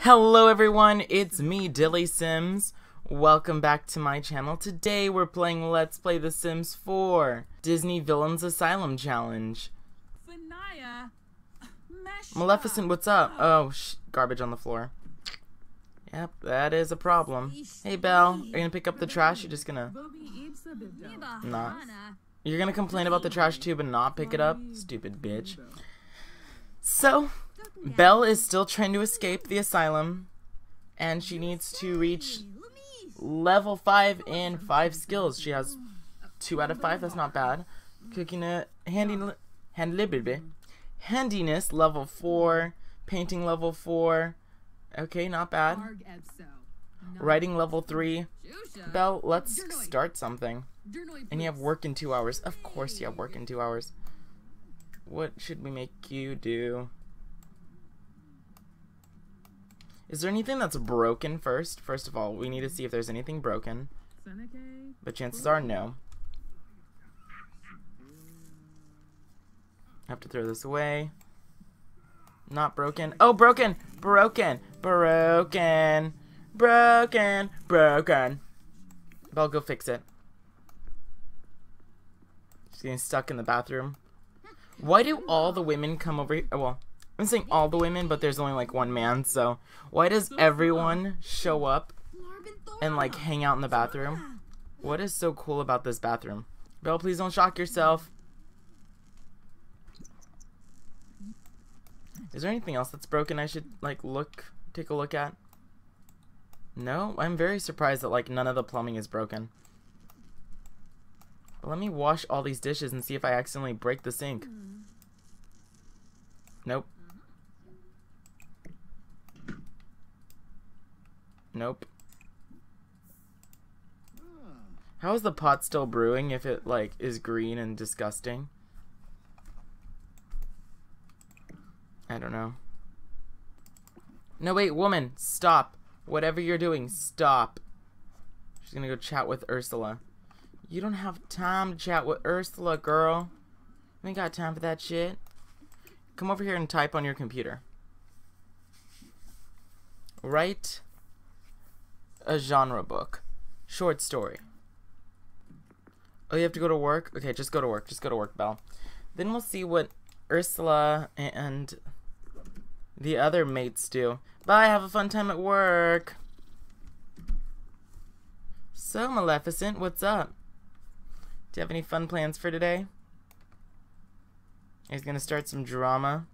Hello everyone, it's me, Dilly Sims. Welcome back to my channel. Today we're playing Let's Play The Sims 4 Disney Villains Asylum Challenge. Maleficent, what's up? Oh, sh garbage on the floor. Yep, that is a problem. Hey Belle, are you gonna pick up the trash? You're just gonna... Not. You're gonna complain about the trash too, but not pick it up? Stupid bitch. So, Belle is still trying to escape the asylum, and she needs to reach level 5 in 5 skills. She has 2 out of 5, that's not bad. Cooking a handy, hand, handiness level 4, painting level 4. Okay, not bad. Writing level 3. Belle, let's start something. And you have work in 2 hours. Of course you have work in 2 hours. What should we make you do? Is there anything that's broken first? First of all, we need to see if there's anything broken. But chances are no. Have to throw this away. Not broken. Oh, broken! Broken! Broken! Broken! Broken! I'll go fix it. She's getting stuck in the bathroom. Why do all the women come over here? Well, I'm saying all the women, but there's only like one man, so why does everyone show up and like hang out in the bathroom? What is so cool about this bathroom? Belle, please don't shock yourself. Is there anything else that's broken I should like look, take a look at? No? I'm very surprised that like none of the plumbing is broken. But let me wash all these dishes and see if I accidentally break the sink. Nope. Nope. How is the pot still brewing if it, like, is green and disgusting? I don't know. No, wait, woman, stop. Whatever you're doing, stop. She's gonna go chat with Ursula. You don't have time to chat with Ursula, girl. We ain't got time for that shit. Come over here and type on your computer. Write a genre book. Short story. Oh, you have to go to work? Okay, just go to work. Just go to work, Belle. Then we'll see what Ursula and the other mates do. Bye, have a fun time at work. So, Maleficent, what's up? Do you have any fun plans for today? He's gonna start some drama.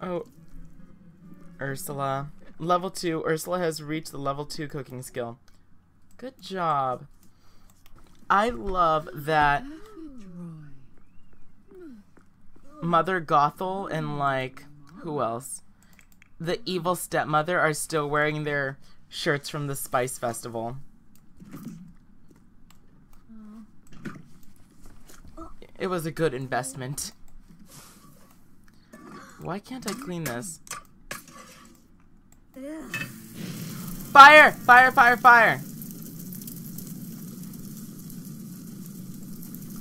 Oh, Ursula. Level 2. Ursula has reached the level 2 cooking skill. Good job. I love that Mother Gothel and, like, who else? The evil stepmother are still wearing their shirts from the Spice Festival. It was a good investment. Why can't I clean this? Fire! Fire, fire, fire!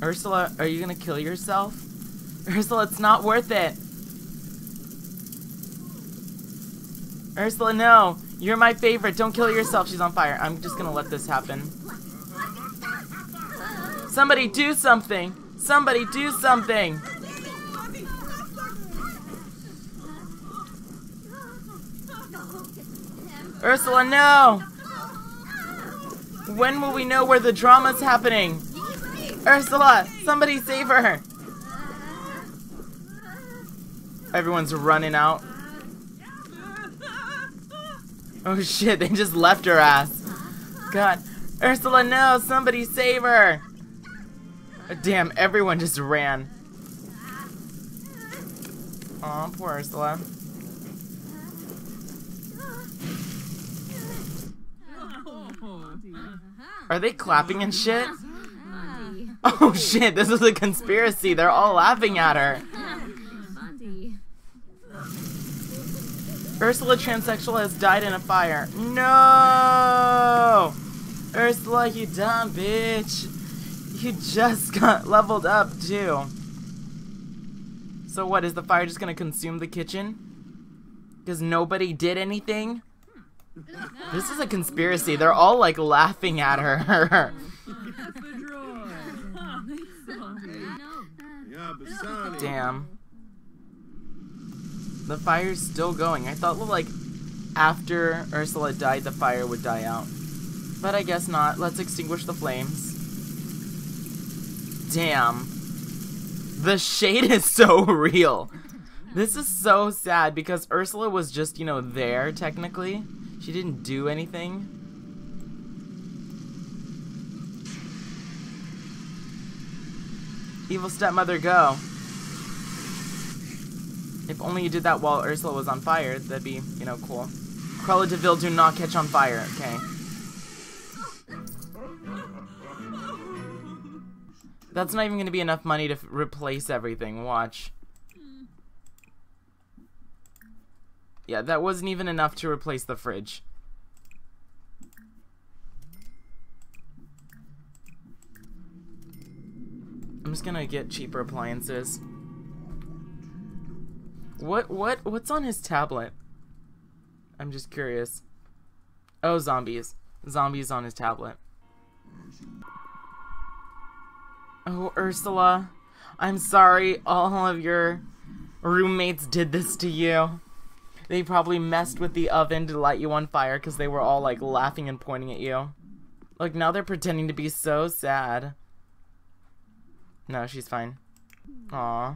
Ursula, are you gonna kill yourself? Ursula, it's not worth it. Ursula, no. You're my favorite. Don't kill yourself. She's on fire. I'm just gonna let this happen. Somebody do something. Somebody do something. Ursula, no! When will we know where the drama's happening? Ursula, somebody save her! Everyone's running out. Oh shit, they just left her ass. God. Ursula, no! Somebody save her! Damn, everyone just ran. Aw, poor Ursula. Are they clapping and shit? Oh shit, this is a conspiracy. They're all laughing at her. Ursula transsexual has died in a fire. No! Ursula, you dumb bitch. You just got leveled up, too. So what, is the fire just gonna consume the kitchen? Because nobody did anything? This is a conspiracy. They're all like laughing at her. Damn. The fire's still going. I thought, like, after Ursula died, the fire would die out. But I guess not. Let's extinguish the flames. Damn. The shade is so real. This is so sad because Ursula was just, you know, there, technically. She didn't do anything. Evil stepmother, go. If only you did that while Ursula was on fire, that'd be, you know, cool. Cruella de Vil, do not catch on fire, okay? That's not even to be enough money to replace everything, watch. Yeah, that wasn't even enough to replace the fridge. I'm just gonna get cheaper appliances. What, what, what's on his tablet? I'm just curious. Oh, zombies. Zombies on his tablet. Oh, Ursula. I'm sorry all of your roommates did this to you. They probably messed with the oven to light you on fire because they were all like laughing and pointing at you. Like now they're pretending to be so sad. No, she's fine. Aw.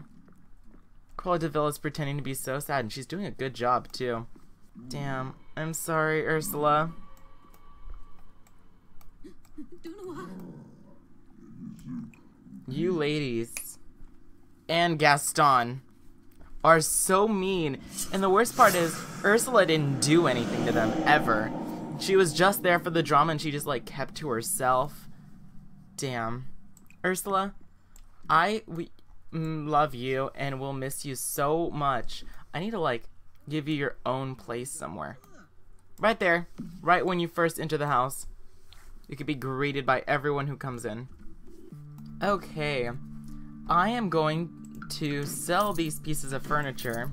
Cruella de Vil is pretending to be so sad, and she's doing a good job, too. Damn. I'm sorry, Ursula. You ladies and Gaston are so mean. And the worst part is, Ursula didn't do anything to them, ever. She was just there for the drama and she just, like, kept to herself. Damn. Ursula, I we mm, love you and will miss you so much. I need to like give you your own place somewhere. Right there, right when you first enter the house. You could be greeted by everyone who comes in. Okay, I am going to sell these pieces of furniture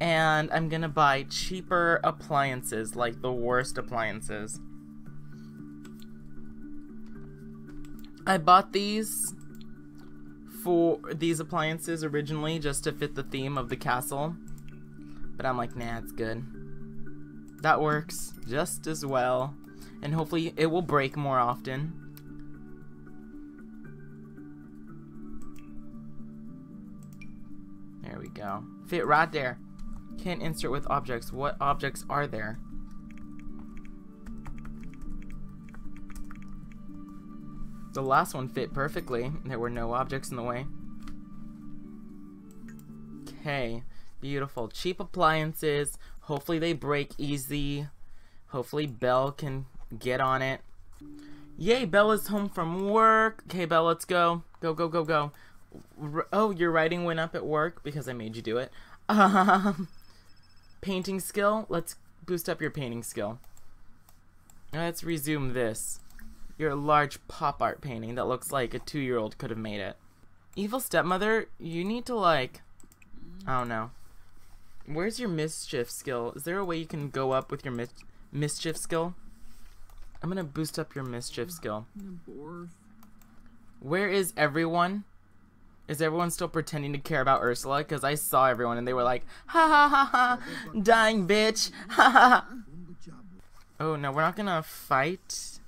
and I'm gonna buy cheaper appliances, like the worst appliances. I bought these for these appliances originally just to fit the theme of the castle. But I'm like, nah, it's good. That works just as well. And hopefully it will break more often. Go. Fit right there. Can't insert with objects. What objects are there? The last one fit perfectly. There were no objects in the way. Okay, beautiful. Cheap appliances. Hopefully they break easy. Hopefully Belle can get on it. Yay, Bella's home from work. Okay, Belle, let's go. Go, go, go, go. Oh, your writing went up at work because I made you do it. Um, painting skill. Let's boost up your painting skill. Let's resume this. Your large pop art painting that looks like a two-year-old could have made it. Evil stepmother, you need to like, I don't know. Where's your mischief skill? Is there a way you can go up with your mis mischief skill? I'm gonna boost up your mischief skill. Where is everyone? Is everyone still pretending to care about Ursula? Because I saw everyone and they were like, ha ha ha ha, dying bitch, ha ha ha. Oh no, we're not gonna fight.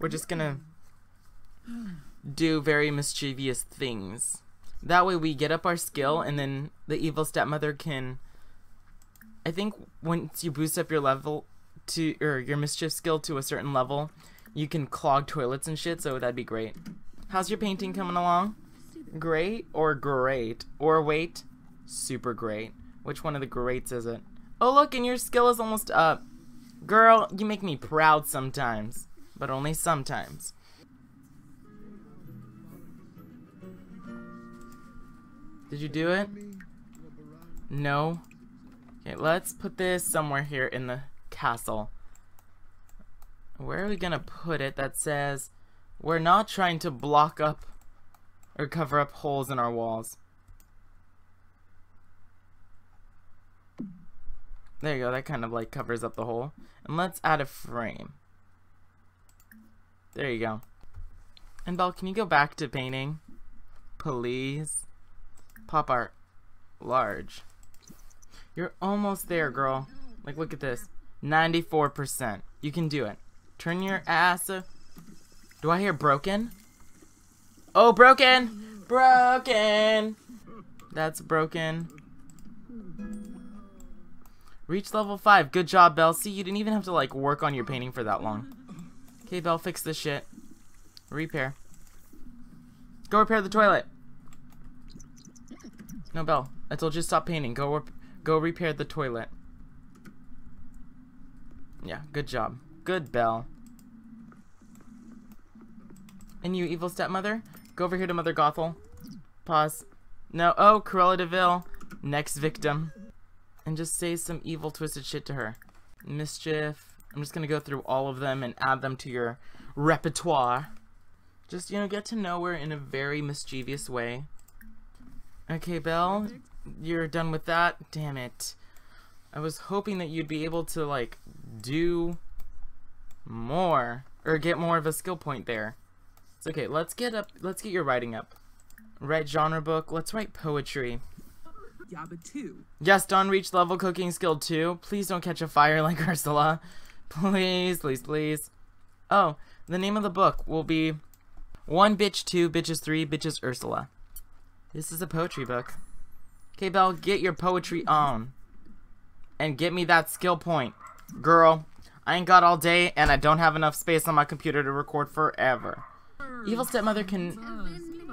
We're just gonna do very mischievous things. That way we get up our skill and then the evil stepmother can I think once you boost up your level to or your mischief skill to a certain level, you can clog toilets and shit, so that'd be great. How's your painting coming along? Great or great? Or wait, super great. Which one of the greats is it? Oh look, and your skill is almost up. Girl, you make me proud sometimes but only sometimes. Did you do it? No? Okay, let's put this somewhere here in the castle. Where are we gonna put it that says we're not trying to block up or cover up holes in our walls? There you go. That kind of like covers up the hole. And let's add a frame. There you go. And Belle, can you go back to painting? Please? Pop art. Large. You're almost there, girl. Like, look at this. 94%. You can do it. Turn your ass. Do I hear broken? Oh, broken! Broken! That's broken. Reach level 5. Good job, Belle. See, you didn't even have to, like, work on your painting for that long. Okay, Belle, fix this shit. Repair. Go repair the toilet. No, Belle. I told you to stop painting. Go, go repair the toilet. Yeah, good job. Good, Belle. And you, evil stepmother? Go over here to Mother Gothel. Pause. No. Oh, Cruella de Vil. Next victim. And just say some evil, twisted shit to her. Mischief. I'm just gonna go through all of them and add them to your repertoire. Just, you know, get to know her in a very mischievous way. Okay, Belle. You're done with that? Damn it. I was hoping that you'd be able to, like, do more. Or get more of a skill point there. Okay, let's get up, let's get your writing up. Write genre book, let's write poetry. Yaba 2. Yes, Dawn reached level cooking skill 2. Please don't catch a fire like Ursula. Please, please, please. Oh, the name of the book will be One Bitch, Two Bitches, Three Bitches Ursula. This is a poetry book. Okay, Belle, get your poetry on. And get me that skill point. Girl, I ain't got all day, and I don't have enough space on my computer to record forever. Evil stepmother can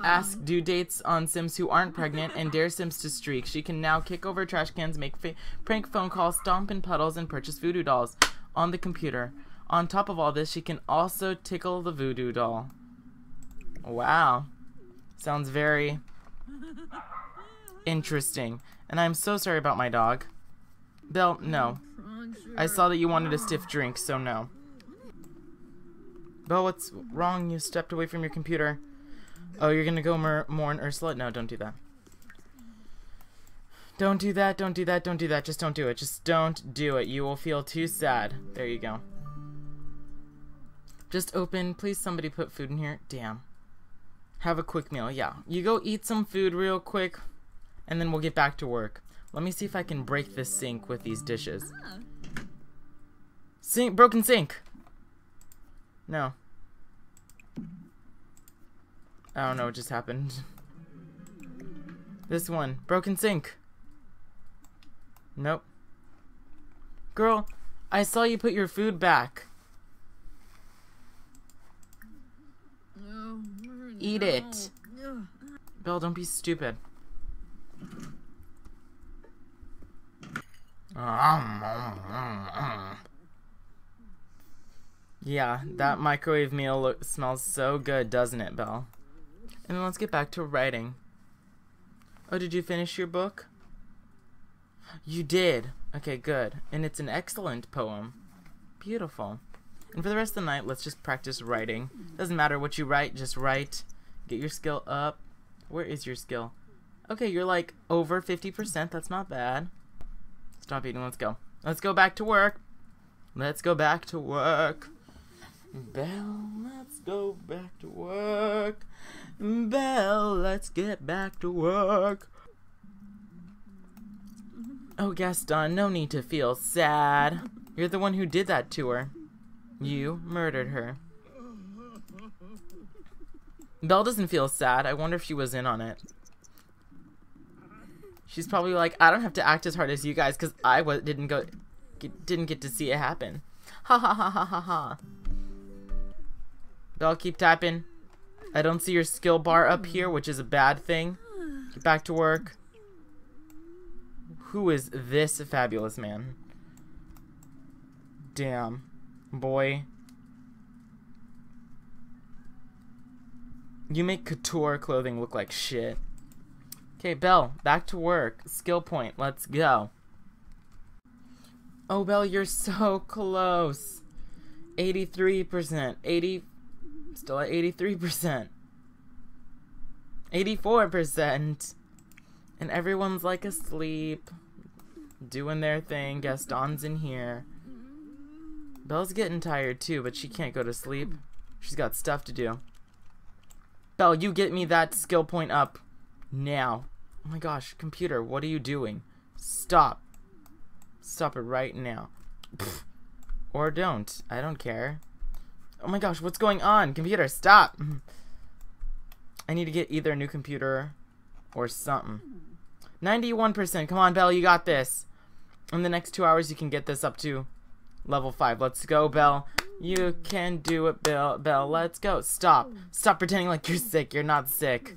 ask due dates on Sims who aren't pregnant and dare Sims to streak. She can now kick over trash cans, make prank phone calls, stomp in puddles, and purchase voodoo dolls on the computer. On top of all this, she can also tickle the voodoo doll. Wow. Sounds very interesting. And I'm so sorry about my dog. Belle, no. I saw that you wanted a stiff drink, so no. Belle, what's wrong? You stepped away from your computer. Oh, you're gonna go more, more in Ursula? No, don't do that. Don't do that, don't do that, don't do that. Just don't do it. Just don't do it. You will feel too sad. There you go. Just open. Please somebody put food in here. Damn. Have a quick meal. Yeah. You go eat some food real quick, and then we'll get back to work. Let me see if I can break this sink with these dishes. Sink, broken sink. No. I don't know what just happened. This one. Broken sink. Nope. Girl, I saw you put your food back. Eat it. Belle, don't be stupid. Um, um, um, Yeah, that microwave meal smells so good, doesn't it, Belle? And then let's get back to writing. Oh, did you finish your book? You did. Okay, good. And it's an excellent poem. Beautiful. And for the rest of the night, let's just practice writing. Doesn't matter what you write, just write. Get your skill up. Where is your skill? Okay, you're like over 50%. That's not bad. Stop eating. Let's go. Let's go back to work. Let's go back to work. Belle, let's go back to work. Belle, let's get back to work. Oh, Gaston, no need to feel sad. You're the one who did that to her. You murdered her. Belle doesn't feel sad. I wonder if she was in on it. She's probably like, I don't have to act as hard as you guys because I w didn't go, didn't get to see it happen. Ha ha ha ha ha ha. Belle, keep tapping. I don't see your skill bar up here, which is a bad thing. Get back to work. Who is this fabulous man? Damn. Boy. You make couture clothing look like shit. Okay, Belle, back to work. Skill point, let's go. Oh, Belle, you're so close. 83%. 80 Still at 83%. 84%. And everyone's like asleep. doing their thing. Gaston's in here. Belle's getting tired too, but she can't go to sleep. She's got stuff to do. Belle, you get me that skill point up now. Oh my gosh, computer, what are you doing? Stop. Stop it right now. Pfft. Or don't. I don't care. Oh my gosh, what's going on? Computer, stop! I need to get either a new computer or something. 91%. Come on, Belle, you got this. In the next two hours, you can get this up to level 5. Let's go, Belle. You can do it, Belle. Belle, let's go. Stop. Stop pretending like you're sick. You're not sick.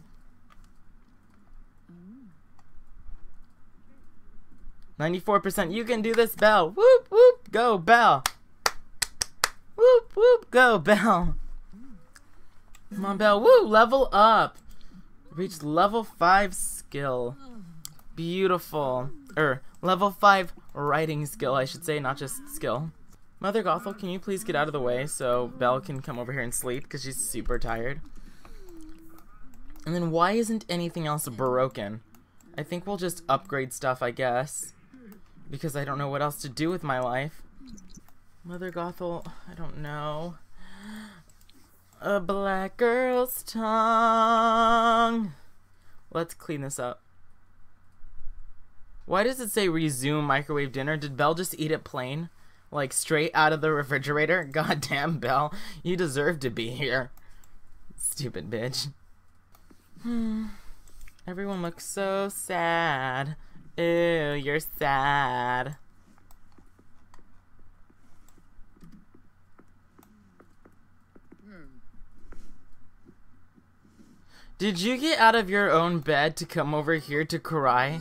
94%. You can do this, Belle. Whoop, whoop. Go, Belle. Whoop, whoop. Go, Belle. Come on, Belle. Woo, level up. Reach level 5 skill. Beautiful. Er, level 5 writing skill, I should say, not just skill. Mother Gothel, can you please get out of the way so Belle can come over here and sleep because she's super tired? And then why isn't anything else broken? I think we'll just upgrade stuff, I guess. Because I don't know what else to do with my life. Mother Gothel, I don't know. A black girl's tongue. Let's clean this up. Why does it say resume microwave dinner? Did Belle just eat it plain? Like straight out of the refrigerator? Goddamn, Belle. You deserve to be here. Stupid bitch. Everyone looks so sad. Ew, you're sad. Did you get out of your own bed to come over here to cry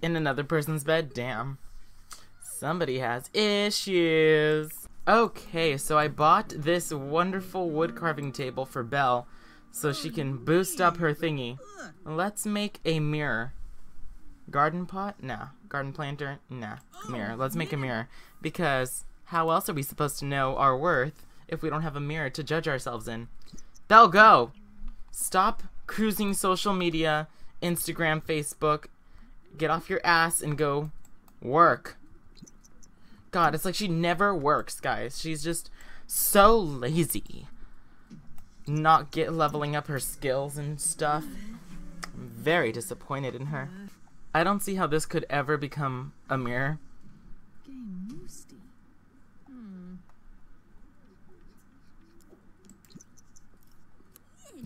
in another person's bed? Damn. Somebody has issues. Okay, so I bought this wonderful wood carving table for Belle so she can boost up her thingy. Let's make a mirror. Garden pot? Nah. Garden planter? Nah. Mirror. Let's make a mirror. Because how else are we supposed to know our worth if we don't have a mirror to judge ourselves in? Belle, go! Stop cruising social media, Instagram, Facebook. Get off your ass and go work. God, it's like she never works, guys. She's just so lazy. Not get leveling up her skills and stuff. I'm very disappointed in her. I don't see how this could ever become a mirror.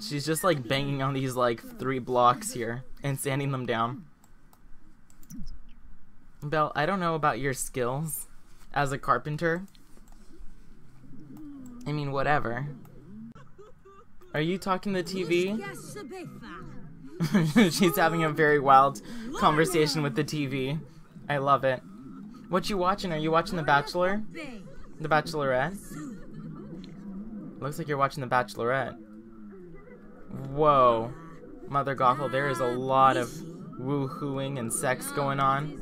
She's just like banging on these like three blocks here and sanding them down. Belle, I don't know about your skills as a carpenter. I mean, whatever. Are you talking to the TV? She's having a very wild conversation with the TV. I love it. What you watching? Are you watching The Bachelor? The Bachelorette? Looks like you're watching The Bachelorette. Whoa. Mother Gothel, there is a lot of woohooing and sex going on.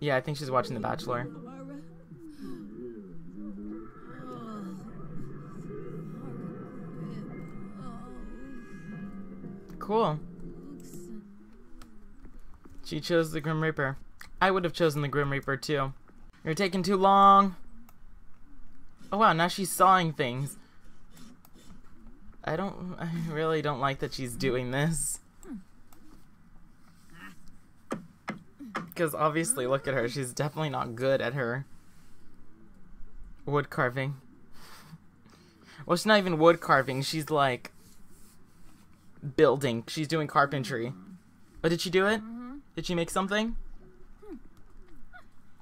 Yeah, I think she's watching The Bachelor. Cool. She chose the Grim Reaper. I would have chosen the Grim Reaper too. You're taking too long. Oh wow, now she's sawing things. I don't, I really don't like that she's doing this. Because obviously, look at her, she's definitely not good at her wood carving. Well, she's not even wood carving, she's like building. She's doing carpentry. Oh, did she do it? Mm-hmm. Did she make something?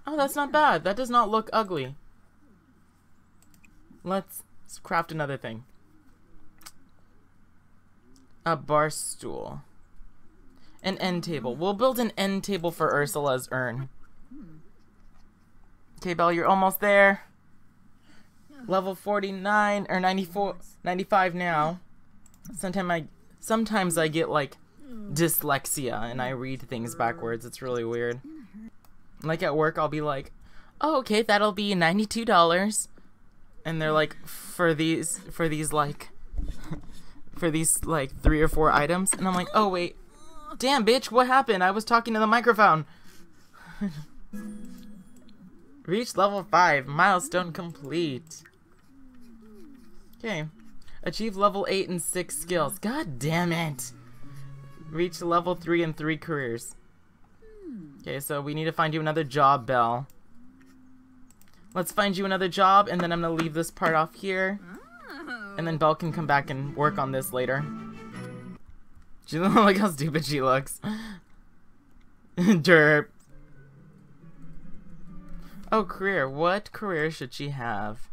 Oh, that's not bad. That does not look ugly. Let's craft another thing. A bar stool. An end table. We'll build an end table for Ursula's urn. Okay, Belle, you're almost there. Level 49 or 94 95 now. Sometimes I sometimes I get like dyslexia and I read things backwards. It's really weird. Like at work I'll be like, "Oh, okay, that'll be $92." And they're like, "For these for these like for these like three or four items." And I'm like, "Oh, wait. Damn, bitch, what happened? I was talking to the microphone. Reach level 5. Milestone complete. Okay. Achieve level 8 and 6 skills. God damn it. Reach level 3 and 3 careers. Okay, so we need to find you another job, Belle. Let's find you another job, and then I'm gonna leave this part off here. And then Belle can come back and work on this later. She look how stupid she looks. Derp. Oh, career. What career should she have?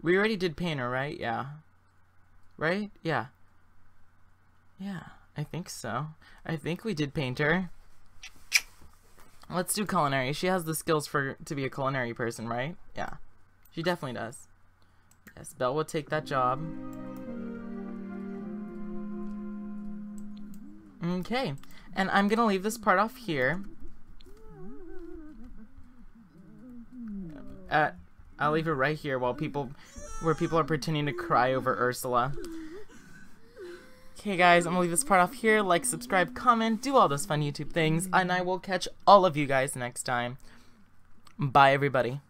We already did painter, right? Yeah. Right? Yeah. Yeah, I think so. I think we did painter. Let's do culinary. She has the skills for to be a culinary person, right? Yeah. She definitely does. Yes, Belle will take that job. Okay. And I'm going to leave this part off here. Uh, I'll leave it right here while people, where people are pretending to cry over Ursula. Okay guys, I'm gonna leave this part off here. Like, subscribe, comment, do all those fun YouTube things, and I will catch all of you guys next time. Bye everybody.